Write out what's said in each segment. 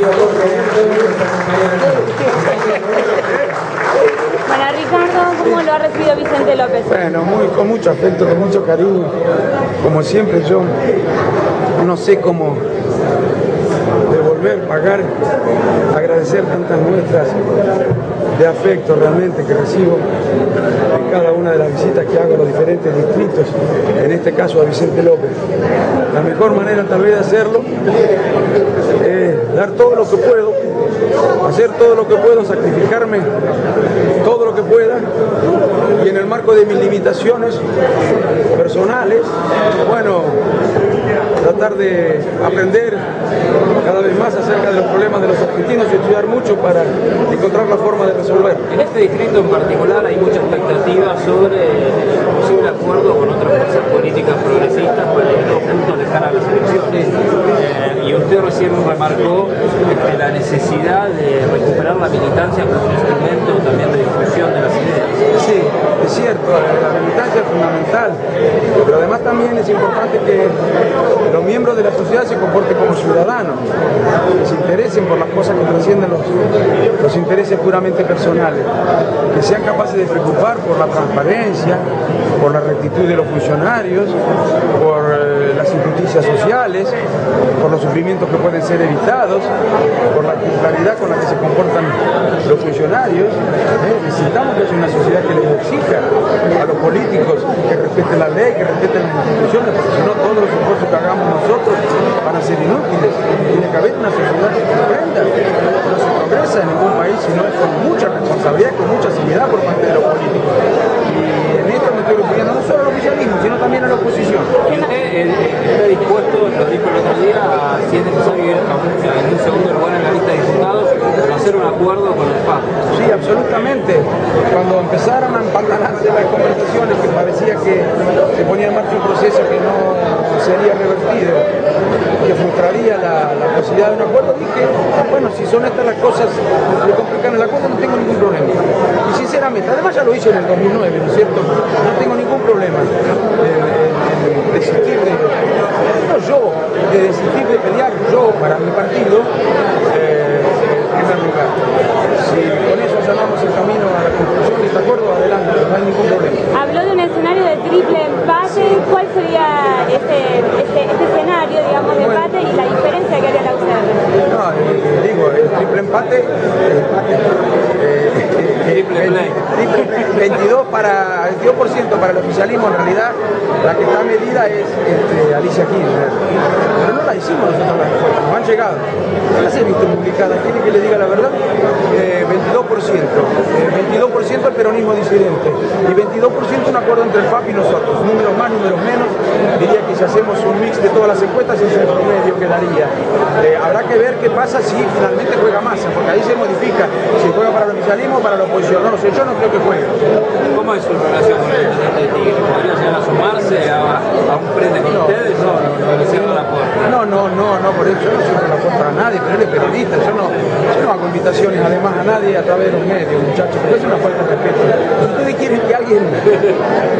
Bueno, Ricardo, ¿cómo lo ha recibido Vicente López? Bueno, muy, con mucho afecto, con mucho cariño. Como siempre yo no sé cómo devolver, pagar, agradecer tantas muestras de afecto realmente que recibo en cada una de las visitas que hago a los diferentes distritos, en este caso a Vicente López. La mejor manera tal vez de hacerlo dar todo lo que puedo, hacer todo lo que puedo, sacrificarme todo lo que pueda y en el marco de mis limitaciones personales, bueno, tratar de aprender cada vez más acerca de los problemas de los argentinos y estudiar mucho para encontrar la forma de resolver. En este distrito en particular hay mucha expectativa sobre un posible acuerdo con otras fuerzas políticas progresistas ir juntos de cara a las elecciones. Eh, y usted este, la necesidad de recuperar la militancia también de difusión de las ideas. Sí, es cierto, la militancia es fundamental, pero además también es importante que los miembros de la sociedad se comporten como ciudadanos, que se interesen por las cosas que trascienden los, los intereses puramente personales, que sean capaces de preocupar por la transparencia, por la rectitud de los funcionarios, por eh, las injusticias sociales, por los sufrimientos que pueden ser evitados, por la ejemplaridad con la que se comportan los funcionarios. ¿eh? Necesitamos que haya una sociedad que les exija a los políticos que respeten la ley, que respeten las instituciones, porque si no todos los esfuerzos que hagamos nosotros van a ser inútiles. Tiene que haber una sociedad que comprenda. No se progresa en ningún país si no es con mucha responsabilidad, con mucha seriedad por parte de los políticos. Y en esto me estoy refiriendo no solo al oficialismo, sino también a la oposición. ¿Y usted eh, está dispuesto, lo dijo el otro día, a, si es necesario ir a un, en un segundo lugar en la lista de diputados, pero hacer un Sí, absolutamente. Cuando empezaron a empantanarse las conversaciones que parecía que se ponía en marcha un proceso que no sería revertido, que frustraría la, posibilidad de un acuerdo, dije, bueno, si son estas las cosas que complican el acuerdo, no tengo ningún problema. Y sinceramente, además ya lo hice en el 2009, ¿no es cierto? No tengo ningún problema en desistir de, no yo, de desistir de pelear yo para mi partido, eh, en primer lugar. Si con eso llamamos el camino a la conclusión de este acuerdo, adelante, no hay ningún problema. Habló de un escenario de triple empate. ¿Cuál sería este, este, este escenario, digamos, de empate y la diferencia que haría la UCR? No, eh, digo, el triple empate, eh, eh, Triple play. triple play, 22 para, 22% para el oficialismo, en realidad la que está medida es este, Alicia Kirchner. Pero no la hicimos nosotros la encuesta, nos han llegado. No las he visto publicadas, ¿quiere que le diga la verdad? Eh, 22%, eh, 22% el peronismo disidente y 22% un acuerdo entre el FAP y nosotros, números más, números menos, hacemos un mix de todas las encuestas ese promedio que daría. Eh, habrá que ver qué pasa si finalmente juega masa, porque ahí se modifica si juega para el oficialismo o para la oposición, no sé, yo no creo que juegue. ¿Cómo es su relación con el intendente de Tigre? ¿Podría llegar a sumarse a, a un frente con ustedes o no, no le cierra la puerta? No, no, no, no, por eso yo no cierro la puerta a nadie, pero él es periodista, yo no, yo no hago invitaciones además a a través de los medios, muchachos, porque es una falta de respeto. Ustedes quieren que alguien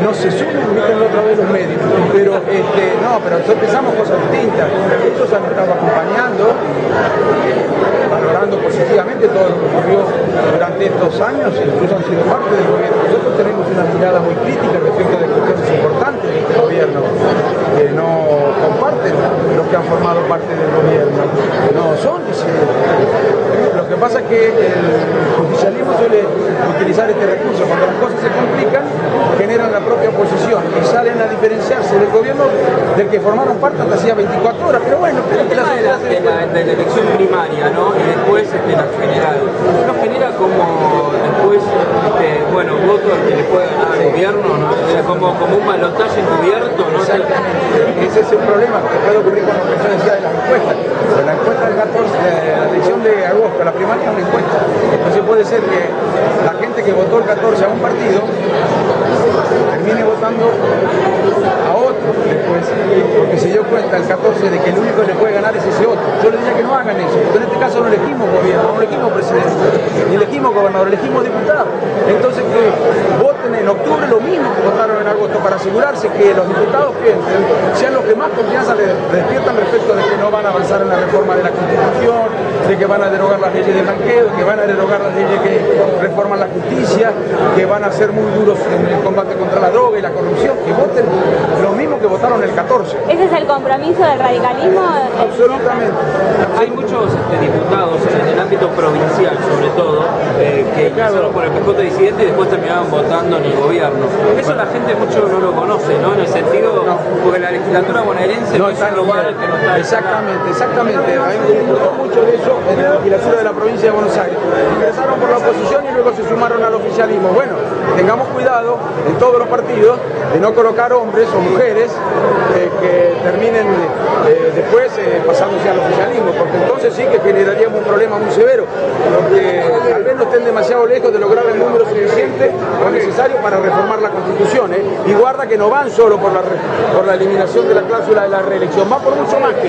no se sume, a través de los medios, pero este, no, pero nosotros pensamos cosas distintas. Ellos han estado acompañando, valorando positivamente todo lo que ocurrió durante estos años, incluso han sido parte del gobierno. Nosotros tenemos una mirada muy crítica respecto de cuestiones importantes de este gobierno que no comparten los que han formado parte del gobierno. No son disidentes. Lo que pasa es que el justicialismo suele utilizar este recurso. Cuando las cosas se complican, generan la propia oposición y salen a diferenciarse del gobierno del que formaron parte hasta hacía 24 horas. Pero bueno, espero El tema de la, de la- cuenta. de la elección primaria, ¿no? Y después este, la general. ¿No genera como después, este, bueno, voto al que le puede ganar al gobierno, ¿no? Eh, Como, como un balotaje encubierto, ¿no? Exactamente. Ese es el problema que puede ocurrir con lo que yo decía de las encuestas. La encuesta del 14, de la primaria es una encuesta. Entonces puede ser que la gente que votó el 14 a un partido termine votando a otro después, porque se dio cuenta el 14 de que el único que le puede ganar es ese otro. Yo les diría que no hagan eso, en este caso no elegimos gobierno, no elegimos presidente, ni elegimos gobernador, elegimos diputado. Entonces que voten en octubre lo mismo que votaron en agosto para asegurarse que los diputados los que más confianza le despiertan respecto de que no van a avanzar en la reforma de la Constitución, de que van a derogar las leyes de blanqueo, que van a derogar las leyes que reforman la justicia, que van a ser muy duros en el combate contra la droga y la corrupción, que voten lo mismo que votaron el 14. ¿Ese es el compromiso del radicalismo? Absolutamente. Hay muchos este, diputados en el ámbito provincial, sobre todo, eh, que ingresaron por el PJ disidente y después terminaron votando en el gobierno. Eso la gente mucho no lo conoce, ¿no? En el sentido, no, está en Exactamente, exactamente. A mí mucho de eso en la legislatura de la provincia de Buenos Aires. Ingresaron por la oposición y luego se sumaron al oficialismo. Bueno, tengamos cuidado en todos los partidos de no colocar hombres o mujeres eh, que terminen eh, después eh, pasándose al oficialismo, porque entonces sí que generaríamos un problema muy severo, estén demasiado lejos de lograr el número suficiente o necesario para reformar la Constitución. Y guarda que no van solo por la, por la eliminación de la cláusula de la reelección, va por mucho más que.